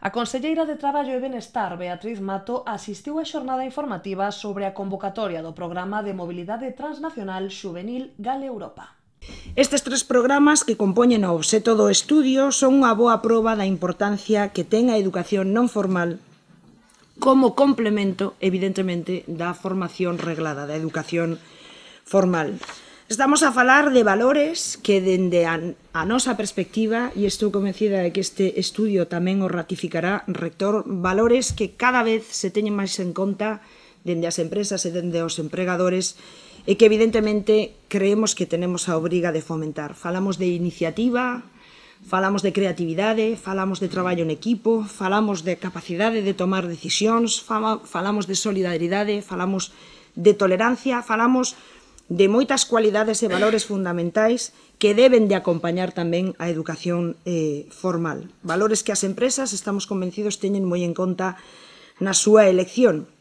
A conselleira de Traballo e Benestar, Beatriz Mato, asistiu á xornada informativa sobre a convocatoria do Programa de Mobilidade Transnacional juvenil Gale Europa. Estes tres programas que compoñen o obxeto do estudio son unha boa proba da importancia que ten a educación non formal como complemento, evidentemente, da formación reglada, da educación formal. Estamos a falar de valores que dende a, a nosa perspectiva, e estou convencida de que este estudio tamén o ratificará rector, valores que cada vez se teñen máis en conta dende as empresas e dende os empregadores e que evidentemente creemos que tenemos a obriga de fomentar. Falamos de iniciativa, falamos de creatividade, falamos de traballo en equipo, falamos de capacidade de tomar decisións, falamos de solidaridade, falamos de tolerancia, falamos de de moitas cualidades e valores fundamentais que deben de acompañar tamén a educación eh, formal. Valores que as empresas, estamos convencidos, teñen moi en conta na súa elección